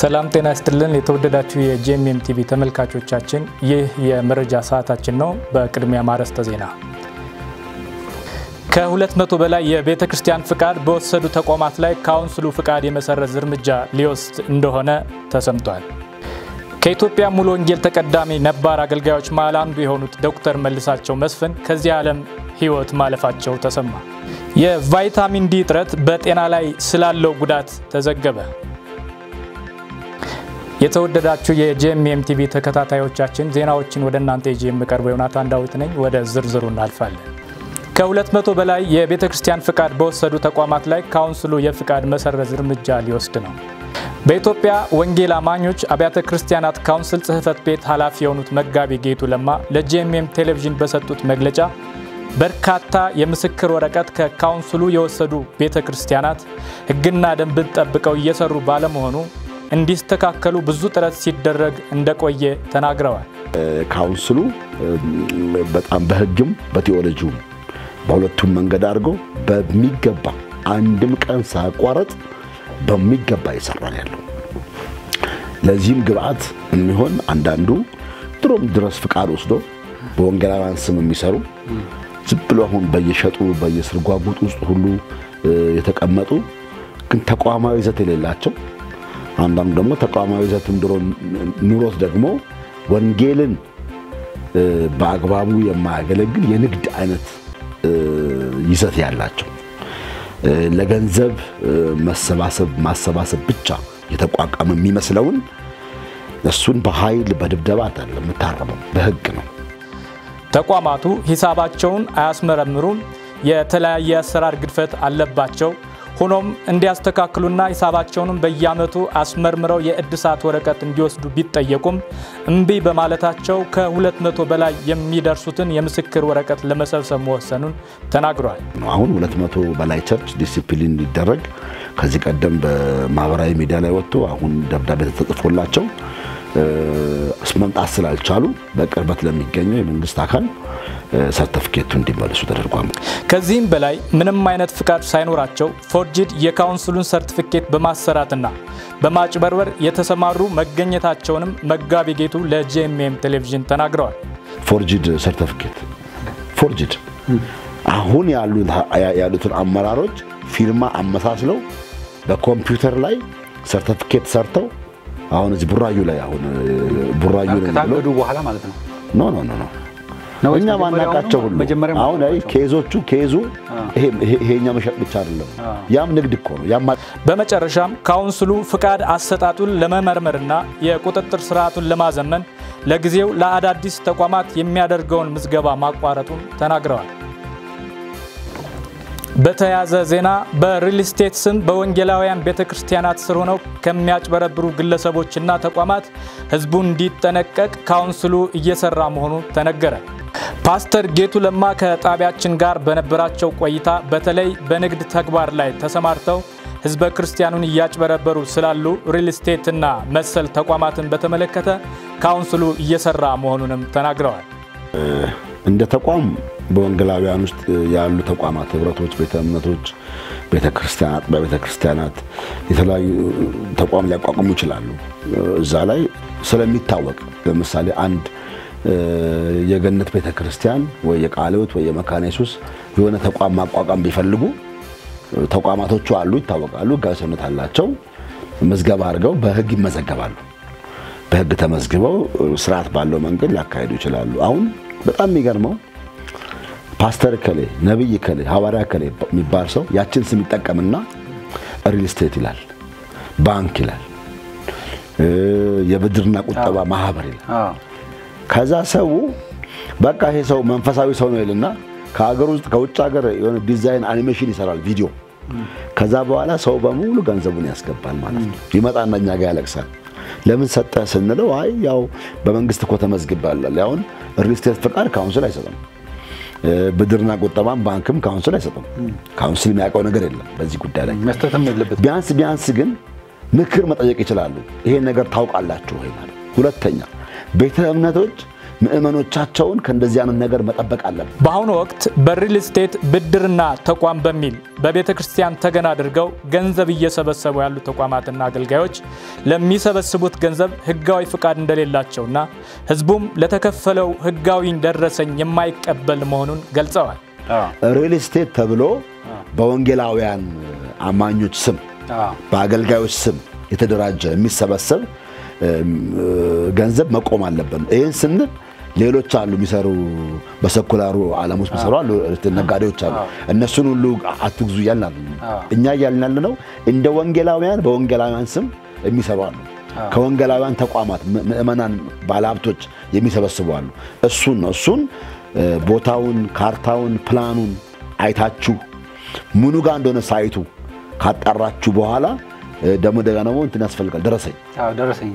ሰላም ጤና ይስጥልን። የተወደዳችሁ የ GMM TV ተመልካቾቻችን ይህ የመረጃ ሰዓታችን ነው። በቅድሚያ አርእስተ ዜና ከሁለት መቶ በላይ የቤተ ክርስቲያን ፍቃድ በወሰዱ ተቋማት ላይ ካውንስሉ ፍቃድ የመሰረዝ እርምጃ ሊወስድ እንደሆነ ተሰምቷል። ከኢትዮጵያ ሙሉ ወንጌል ተቀዳሚ ነባር አገልጋዮች መሃል አንዱ የሆኑት ዶክተር መልሳቸው መስፍን ከዚህ ዓለም ሕይወት ማለፋቸው ተሰማ። የቫይታሚን ዲ እጥረት በጤና ላይ ስላለው ጉዳት ተዘገበ። የተወደዳችሁ የ GMM TV ተከታታዮቻችን ዜናዎችን ወደ እናንተ ይዤ የምቀርበው ዮናታን ዳዊት ነኝ። ወደ ዝርዝሩ እናልፋለን። ከሁለት መቶ በላይ የቤተ ክርስቲያን ፍቃድ በወሰዱ ተቋማት ላይ ካውንስሉ የፍቃድ መሰረዝ እርምጃ ሊወስድ ነው። በኢትዮጵያ ወንጌል አማኞች አብያተ ክርስቲያናት ካውንስል ጽሕፈት ቤት ኃላፊ የሆኑት መጋቢ ጌቱ ለማ ለ GMM ቴሌቪዥን በሰጡት መግለጫ በርካታ የምስክር ወረቀት ከካውንስሉ የወሰዱ ቤተ ክርስቲያናት ሕግና ደንብን ጠብቀው እየሰሩ ባለመሆኑ እንዲስተካከሉ ብዙ ጥረት ሲደረግ እንደቆየ ተናግረዋል። ካውንስሉ በጣም በሕግም በቴዎሎጂውም በሁለቱም መንገድ አድርገው በሚገባ አንድም ቀን ሳያቋረጥ በሚገባ ይሰራል ያለው። ለዚህም ግብአት የሚሆን አንዳንዱ ድሮም ድረስ ፍቃድ ወስዶ በወንጌላውያን ስም የሚሰሩ ዝም ብሎ አሁን በየሸጡ በየስርጓጉጥ ውስጥ ሁሉ የተቀመጡ ግን ተቋማዊ ይዘት የሌላቸው አንዳንዱ ደግሞ ተቋማዊ ይዘትም ድሮ ኑሮት ደግሞ ወንጌልን በአግባቡ የማያገለግል የንግድ አይነት ይዘት ያላቸው ለገንዘብ መሰባሰብ ማሰባሰብ ብቻ የተቋቋመ የሚመስለውን እሱን በኃይል በድብደባ አይደለም የምታረመው፣ በህግ ነው። ተቋማቱ ሂሳባቸውን አያስመረምሩም፣ የተለያየ አሰራር ግድፈት አለባቸው። ሆኖም እንዲያስተካክሉና ሂሳባቸውንም በየዓመቱ አስመርምረው የእድሳት ወረቀት እንዲወስዱ ቢጠየቁም እምቢ በማለታቸው ከሁለት መቶ በላይ የሚደርሱትን የምስክር ወረቀት ለመሰብሰብ መወሰኑን ተናግሯል። አሁን ሁለት መቶ በላይ church discipline ሊደረግ ከዚህ ቀደም በማህበራዊ ሚዲያ ላይ ወጥቶ አሁን ደብዳቤ ተጽፎላቸው መምጣት ስላልቻሉ በቅርበት ለሚገኘው የመንግስት አካል ሰርተፍኬቱ እንዲመልሱ ተደርጓል። ከዚህም በላይ ምንም አይነት ፍቃድ ሳይኖራቸው forged የካውንስሉን ሰርቲፊኬት በማሰራትና በማጭበርበር የተሰማሩ መገኘታቸውንም መጋቢ ጌቱ ለ GMM ቴሌቪዥን ተናግረዋል። forged ሰርተፍኬት forged አሁን ያሉትን አመራሮች ፊርማ አመሳስለው በኮምፒውተር ላይ ሰርተፍኬት ሰርተው አሁን እዚህ ቡራዩ ላይ አሁን ቡራዩ ከታገዱ በኋላ ማለት ነው። no no no no እኛ የማናቃቸው ሁሉ አሁን አይ case ኦቹ case ኡ ይሄኛ መሸጥ ብቻ አይደለም፣ ያም ንግድ እኮ ነው። ያም በመጨረሻም ካውንስሉ ፍቃድ አሰጣጡን ለመመርመርና የቁጥጥር ስርዓቱን ለማዘመን ለጊዜው ለአዳዲስ ተቋማት የሚያደርገውን ምዝገባ ማቋረጡን ተናግረዋል። በተያያዘ ዜና በሪል ስቴት ስም በወንጌላውያን ቤተ ክርስቲያናት ስር ሆነው ከሚያጭበረብሩ ግለሰቦችና ተቋማት ሕዝቡ እንዲጠነቀቅ ካውንስሉ እየሰራ መሆኑ ተነገረ። ፓስተር ጌቱ ለማ ከጣቢያችን ጋር በነበራቸው ቆይታ በተለይ በንግድ ተግባር ላይ ተሰማርተው ሕዝበ ክርስቲያኑን እያጭበረበሩ ስላሉ ሪል ስቴትና መሰል ተቋማትን በተመለከተ ካውንስሉ እየሰራ መሆኑንም ተናግረዋል። እንደ ተቋም በወንጌላውያን ውስጥ ያሉ ተቋማት ህብረቶች፣ ቤተ እምነቶች፣ ቤተ ክርስቲያናት፣ አጥቢያ ቤተ ክርስቲያናት የተለያዩ ተቋም ሊያቋቁሙ ይችላሉ። እዛ ላይ ስለሚታወቅ ለምሳሌ አንድ የገነት ቤተ ክርስቲያን ወይ ሕይወት ወይ የመካነ ኢየሱስ የሆነ ተቋም ማቋቋም ቢፈልጉ ተቋማቶቹ አሉ፣ ይታወቃሉ፣ ህጋዊ ሰውነት አላቸው። ምዝገባ አድርገው በህግ ይመዘገባሉ። በህግ ተመዝግበው ስርዓት ባለው መንገድ ሊያካሄዱ ይችላሉ። አሁን በጣም የሚገርመው ፓስተር ከሌ ነቢይ ከሌ ሐዋርያ ከሌ የሚባል ሰው ያችን ስም ይጠቀምና ሪል ስቴት ይላል፣ ባንክ ይላል፣ የብድርና ቁጠባ ማህበር ይላል። ከዛ ሰው በቃ ይሄ ሰው መንፈሳዊ ሰው ነው ይልና ከሀገር ውስጥ ከውጭ ሀገር የሆነ design animation ይሰራል ቪዲዮ። ከዛ በኋላ ሰው በሙሉ ገንዘቡን ያስገባል ማለት ነው። ይመጣና እኛ ጋር ያለቅሳል። ለምን ሰጠህ ስንለው አይ ያው በመንግስት እኮ ተመዝግቧል። አሁን ሪል ስቴት ፍቃድ ካውንስል አይሰጥም። ብድርና ቁጠባም ባንክም ካውንስል አይሰጥም። ካውንስል የሚያውቀው ነገር የለም በዚህ ጉዳይ ላይ መስጠትም የለበትም። ቢያንስ ቢያንስ ግን ምክር መጠየቅ ይችላሉ። ይሄን ነገር ታውቃላችሁ ወይ ማለት። ሁለተኛ ቤተ እምነቶች ምዕመኖቻቸውን ከእንደዚህ አይነት ነገር መጠበቅ አለብን። በአሁኑ ወቅት በሪል ስቴት ብድርና ተቋም በሚል በቤተ ክርስቲያን ተገን አድርገው ገንዘብ እየሰበሰቡ ያሉ ተቋማትና አገልጋዮች ለሚሰበስቡት ገንዘብ ሕጋዊ ፍቃድ እንደሌላቸውና ሕዝቡም ለተከፈለው ሕጋዊ ደረሰኝ የማይቀበል መሆኑን ገልጸዋል። ሪል ስቴት ተብሎ በወንጌላውያን አማኞች ስም በአገልጋዮች ስም የተደራጀ የሚሰበሰብ ገንዘብ መቆም አለብን። ይህን ስንል ሌሎች አሉ የሚሰሩ በሰኩላሩ ዓለም ውስጥ የሚሰሩ አሉ ነጋዴዎች አሉ። እነሱን ሁሉ አትግዙ እያልን አለ እኛ እያልን ያለ ነው። እንደ ወንጌላውያን በወንጌላውያን ስም የሚሰሩ አሉ። ከወንጌላውያን ተቋማት ምዕመናን፣ ባለሀብቶች የሚሰበስቡ አሉ። እሱን ነው እሱን ቦታውን፣ ካርታውን፣ ፕላኑን አይታችሁ ምኑ ጋር እንደሆነ ሳይቱ ካጣራችሁ በኋላ ደግሞ እንደገና ደግሞ እንትን ያስፈልጋል ደረሰኝ። ደረሰኝ።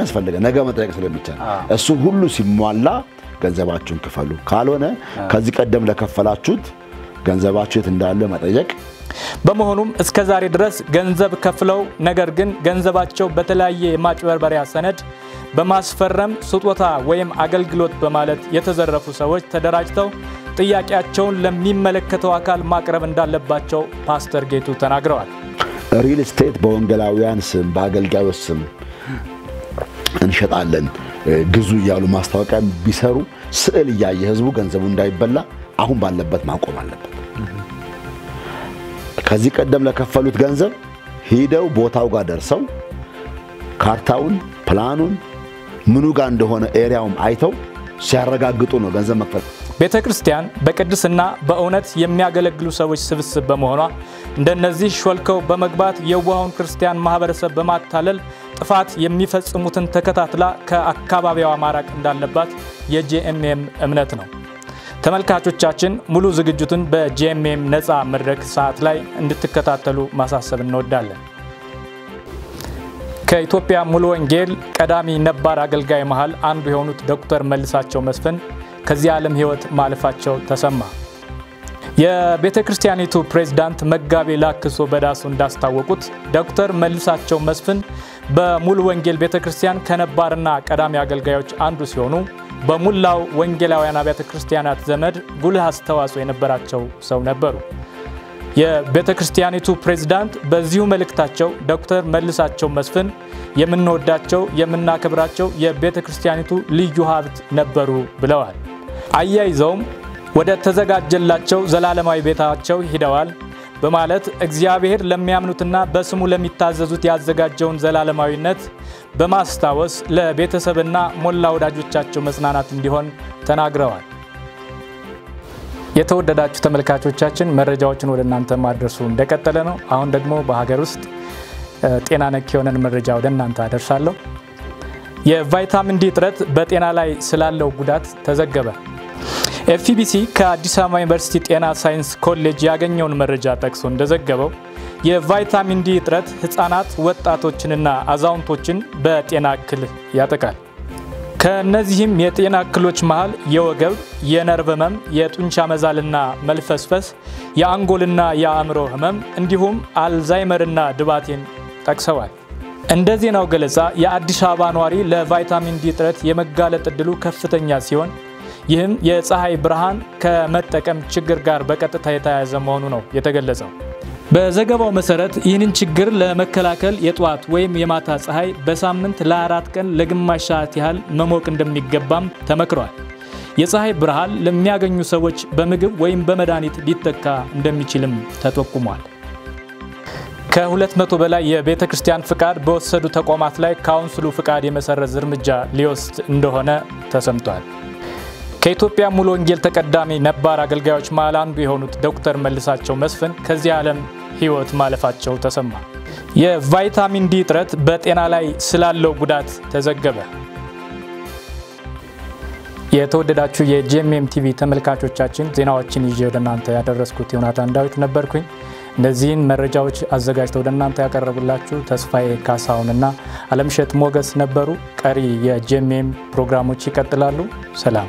ያስፈልጋል። ነገ መጠየቅ ስለሚቻል። እሱ ሁሉ ሲሟላ ገንዘባችሁን ክፈሉ። ካልሆነ ከዚህ ቀደም ለከፈላችሁት ገንዘባችሁ የት እንዳለ መጠየቅ። በመሆኑም እስከ ዛሬ ድረስ ገንዘብ ከፍለው ነገር ግን ገንዘባቸው በተለያየ የማጭበርበሪያ ሰነድ በማስፈረም ስጦታ ወይም አገልግሎት በማለት የተዘረፉ ሰዎች ተደራጅተው ጥያቄያቸውን ለሚመለከተው አካል ማቅረብ እንዳለባቸው ፓስተር ጌቱ ተናግረዋል። ሪል ስቴት በወንጌላውያን ስም በአገልጋዮች ስም እንሸጣለን ግዙ እያሉ ማስታወቂያ ቢሰሩ ስዕል እያየ ህዝቡ ገንዘቡ እንዳይበላ አሁን ባለበት ማቆም አለበት። ከዚህ ቀደም ለከፈሉት ገንዘብ ሂደው ቦታው ጋር ደርሰው ካርታውን፣ ፕላኑን ምኑ ጋር እንደሆነ area ውም አይተው ሲያረጋግጡ ነው ገንዘብ መክፈል። ቤተ ክርስቲያን በቅድስና በእውነት የሚያገለግሉ ሰዎች ስብስብ በመሆኗ እንደነዚህ ሾልከው በመግባት የዋሃውን ክርስቲያን ማህበረሰብ በማታለል ጥፋት የሚፈጽሙትን ተከታትላ ከአካባቢዋ ማራቅ እንዳለባት የጄኤምኤም እምነት ነው። ተመልካቾቻችን ሙሉ ዝግጅቱን በጄኤምኤም ነፃ መድረክ ሰዓት ላይ እንድትከታተሉ ማሳሰብ እንወዳለን። ከኢትዮጵያ ሙሉ ወንጌል ቀዳሚ ነባር አገልጋይ መሃል አንዱ የሆኑት ዶክተር መልሳቸው መስፍን ከዚህ ዓለም ሕይወት ማለፋቸው ተሰማ። የቤተ ክርስቲያኒቱ ፕሬዝዳንት መጋቤ ላክሶ በዳሱ እንዳስታወቁት ዶክተር መልሳቸው መስፍን በሙሉ ወንጌል ቤተ ክርስቲያን ከነባርና ቀዳሚ አገልጋዮች አንዱ ሲሆኑ በሙላው ወንጌላውያን አብያተ ክርስቲያናት ዘመድ ጉልህ አስተዋጽኦ የነበራቸው ሰው ነበሩ። የቤተ ክርስቲያኒቱ ፕሬዝዳንት በዚሁ መልእክታቸው ዶክተር መልሳቸው መስፍን የምንወዳቸው የምናከብራቸው የቤተ ክርስቲያኒቱ ልዩ ሀብት ነበሩ ብለዋል። አያይዘውም ወደ ተዘጋጀላቸው ዘላለማዊ ቤታቸው ሂደዋል በማለት እግዚአብሔር ለሚያምኑትና በስሙ ለሚታዘዙት ያዘጋጀውን ዘላለማዊነት በማስታወስ ለቤተሰብና ሞላ ወዳጆቻቸው መጽናናት እንዲሆን ተናግረዋል። የተወደዳችሁ ተመልካቾቻችን መረጃዎችን ወደ እናንተ ማድረሱ እንደቀጠለ ነው። አሁን ደግሞ በሀገር ውስጥ ጤና ነክ የሆነን መረጃ ወደ እናንተ አደርሳለሁ። የቫይታሚን ዲ እጥረት በጤና ላይ ስላለው ጉዳት ተዘገበ። FBC ከአዲስ አበባ ዩኒቨርሲቲ ጤና ሳይንስ ኮሌጅ ያገኘውን መረጃ ጠቅሶ እንደዘገበው የቫይታሚን ዲ እጥረት ህጻናት፣ ወጣቶችንና አዛውንቶችን በጤና እክል ያጠቃል። ከእነዚህም የጤና እክሎች መሃል የወገብ፣ የነርቭ ህመም፣ የጡንቻ መዛልና መልፈስፈስ፣ የአንጎልና የአእምሮ ህመም እንዲሁም አልዛይመርና ድባቴን ጠቅሰዋል። እንደ ዜናው ገለጻ የአዲስ አበባ ነዋሪ ለቫይታሚን ዲ እጥረት የመጋለጥ እድሉ ከፍተኛ ሲሆን ይህም የፀሐይ ብርሃን ከመጠቀም ችግር ጋር በቀጥታ የተያያዘ መሆኑ ነው የተገለጸው። በዘገባው መሰረት ይህንን ችግር ለመከላከል የጠዋት ወይም የማታ ፀሐይ በሳምንት ለአራት ቀን ለግማሽ ሰዓት ያህል መሞቅ እንደሚገባም ተመክሯል። የፀሐይ ብርሃን ለሚያገኙ ሰዎች በምግብ ወይም በመድኃኒት ሊተካ እንደሚችልም ተጠቁሟል። ከሁለት መቶ በላይ የቤተ ክርስቲያን ፍቃድ በወሰዱ ተቋማት ላይ ካውንስሉ ፍቃድ የመሰረዝ እርምጃ ሊወስድ እንደሆነ ተሰምቷል። ከኢትዮጵያ ሙሉ ወንጌል ተቀዳሚ ነባር አገልጋዮች መሃል አንዱ የሆኑት ዶክተር መልሳቸው መስፍን ከዚህ ዓለም ሕይወት ማለፋቸው ተሰማ። የቫይታሚን ዲ እጥረት በጤና ላይ ስላለው ጉዳት ተዘገበ። የተወደዳችሁ የ GMM TV ተመልካቾቻችን ዜናዎችን ይዤ ወደ እናንተ ያደረስኩት ዮናታን ዳዊት ነበርኩኝ። እነዚህን መረጃዎች አዘጋጅተው ወደ እናንተ ያቀረቡላችሁ ተስፋዬ ካሳሁንና አለምሸት ሞገስ ነበሩ። ቀሪ የጄኤምኤም ፕሮግራሞች ይቀጥላሉ። ሰላም